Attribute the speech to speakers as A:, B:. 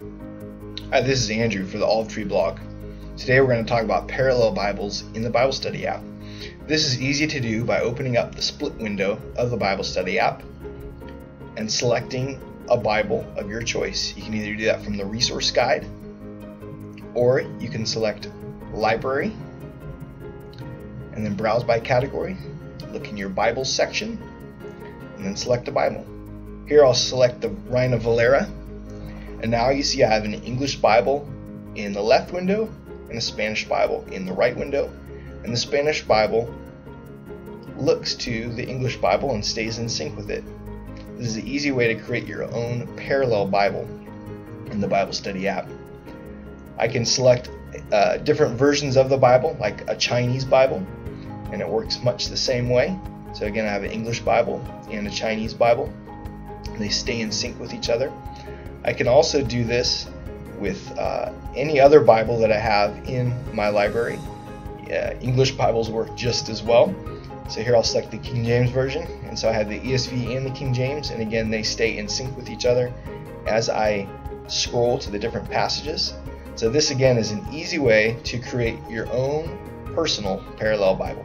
A: Hi, this is Andrew for the Olive Tree blog. Today we're going to talk about parallel Bibles in the Bible Study app. This is easy to do by opening up the split window of the Bible Study app and selecting a Bible of your choice. You can either do that from the resource guide or you can select library and then browse by category, look in your Bible section, and then select a Bible. Here I'll select the Reina Valera and now you see I have an English Bible in the left window and a Spanish Bible in the right window. And the Spanish Bible looks to the English Bible and stays in sync with it. This is an easy way to create your own parallel Bible in the Bible Study app. I can select uh, different versions of the Bible, like a Chinese Bible, and it works much the same way. So again, I have an English Bible and a Chinese Bible. They stay in sync with each other. I can also do this with uh, any other Bible that I have in my library. English Bibles work just as well. So here I'll select the King James Version, and so I have the ESV and the King James, and again they stay in sync with each other as I scroll to the different passages. So this again is an easy way to create your own personal parallel Bible.